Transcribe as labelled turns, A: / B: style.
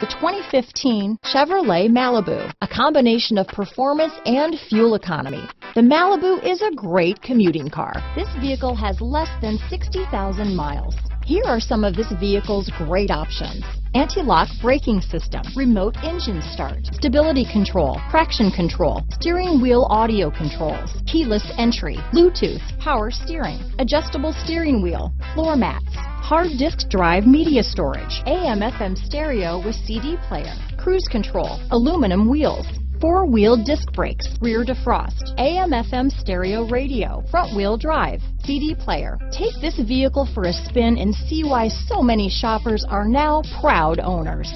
A: The 2015 Chevrolet Malibu, a combination of performance and fuel economy. The Malibu is a great commuting car. This vehicle has less than 60,000 miles. Here are some of this vehicle's great options. Anti-lock braking system, remote engine start, stability control, traction control, steering wheel audio controls, keyless entry, Bluetooth, power steering, adjustable steering wheel, floor mats, hard disk drive media storage, AM FM stereo with CD player, cruise control, aluminum wheels, four-wheel disc brakes, rear defrost, AM FM stereo radio, front wheel drive, CD player. Take this vehicle for a spin and see why so many shoppers are now proud owners.